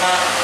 감사합니다.